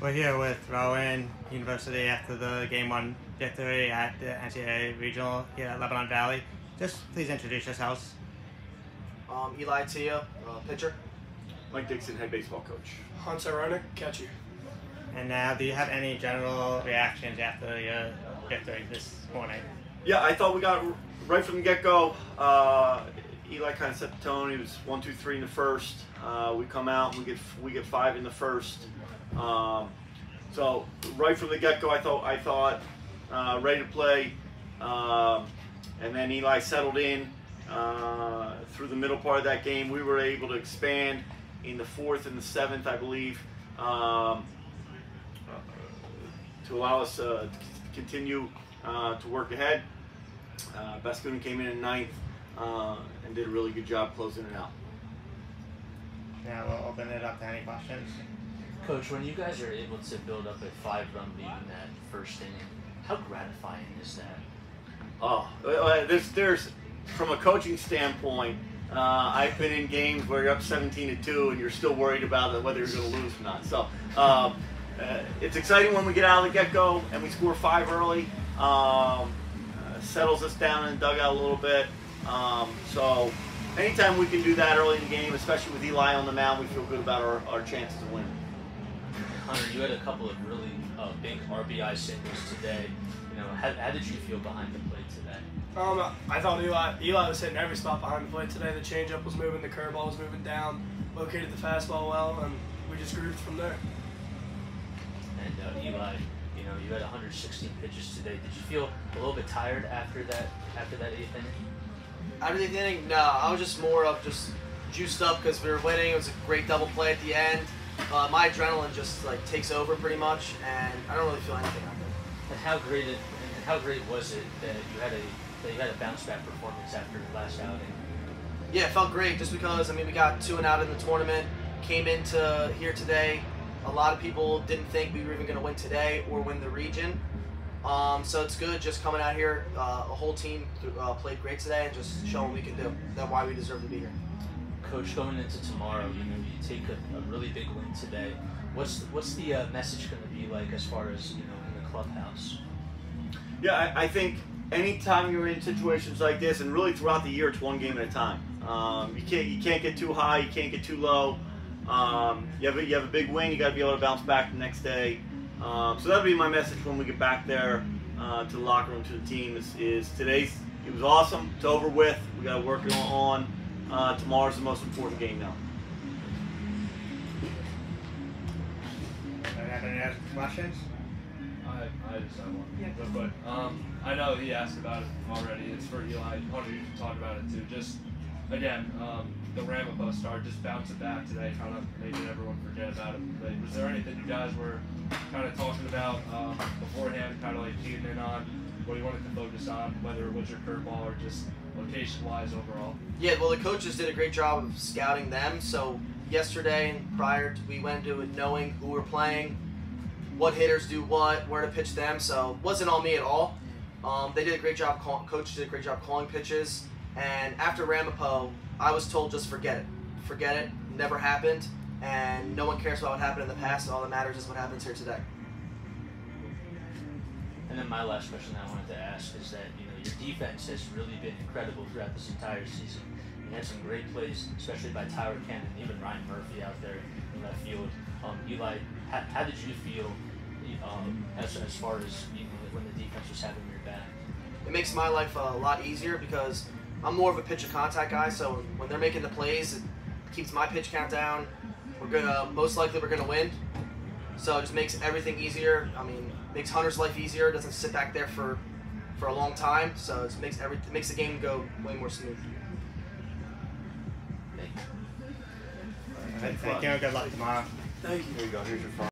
We're here with Rowan University after the game one victory at the NCAA Regional here at Lebanon Valley. Just please introduce yourselves. Um, Eli Tia, uh, pitcher. Mike Dickson, head baseball coach. Hunter Reiner, catcher. And now, do you have any general reactions after your victory this morning? Yeah, I thought we got right from the get go. Uh, Eli kind of set the tone. He was one, two, three in the first. Uh, we come out, we get we get five in the first. Um, so right from the get go, I thought I thought uh, ready to play, um, and then Eli settled in uh, through the middle part of that game. We were able to expand in the fourth and the seventh, I believe, um, to allow us uh, to continue uh, to work ahead. Uh, Bascuna came in in ninth uh, and did a really good job closing it out. Now we'll open it up to any questions. Coach, when you guys are able to build up a five-run lead in that first inning, how gratifying is that? Oh, there's, there's from a coaching standpoint, uh, I've been in games where you're up 17 to two and you're still worried about whether you're going to lose or not. So um, uh, it's exciting when we get out of the get-go and we score five early. Um, uh, settles us down in the dugout a little bit. Um, so anytime we can do that early in the game, especially with Eli on the mound, we feel good about our, our chances of winning. Hunter, you had a couple of really uh, big RBI singles today. You know, how, how did you feel behind the plate today? Um, I thought Eli Eli was hitting every spot behind the plate today. The changeup was moving, the curveball was moving down, located the fastball well, and we just grooved from there. And uh, Eli, you know, you had 116 pitches today. Did you feel a little bit tired after that after that eighth inning? After the inning, no, I was just more of just juiced up because we were winning. It was a great double play at the end. Uh, my adrenaline just like takes over pretty much, and I don't really feel anything out there. And how great it and how great was it that you had a that you had a bounce back performance after the last outing? Yeah, it felt great just because I mean we got two and out in the tournament. Came into here today. A lot of people didn't think we were even going to win today or win the region. Um, so it's good just coming out here. Uh, a whole team uh, played great today and just showing we can do. That's why we deserve to be here. Coach, going into tomorrow, you know, you take a, a really big win today. What's what's the uh, message going to be like as far as you know in the clubhouse? Yeah, I, I think anytime you're in situations like this, and really throughout the year, it's one game at a time. Um, you can't you can't get too high, you can't get too low. Um, you have a, you have a big win, you got to be able to bounce back the next day. Um, so that'll be my message when we get back there uh, to the locker room to the team. Is, is today's it was awesome. It's over with. We got to work on. Uh, tomorrow's the most important game now. Do you have any other questions? I, I just have one. Yeah. Real quick. Um, I know he asked about it already. It's for Eli. Hunter, you can talk about it too. Just again, um, the Ramapo star just bouncing back today, kind of making everyone forget about it. But was there anything you guys were kind of talking about um, beforehand, kind of like keying in on what you wanted to focus on, whether it was your curveball or just location-wise overall? Yeah, well, the coaches did a great job of scouting them. So yesterday and prior, to, we went into it knowing who we're playing, what hitters do what, where to pitch them. So it wasn't all me at all. Um, they did a great job. Call, coaches did a great job calling pitches. And after Ramapo, I was told just forget it, forget it. Never happened, and no one cares about what happened in the past. All that matters is what happens here today. And then my last question I wanted to ask is that you know your defense has really been incredible throughout this entire season. You had some great plays, especially by Tyler Cannon, even Ryan Murphy out there in left field. Um, Eli, how, how did you feel um, as, as far as you know, when the defense was having your back? It makes my life a lot easier because I'm more of a pitch of contact guy. So when they're making the plays, it keeps my pitch count down. We're gonna most likely we're gonna win. So it just makes everything easier. I mean, makes Hunter's life easier. Doesn't sit back there for for a long time. So it makes every it makes the game go way more smooth. Thank you. Thank you. Good luck tomorrow. Thank you. Here you go. Here's your phone.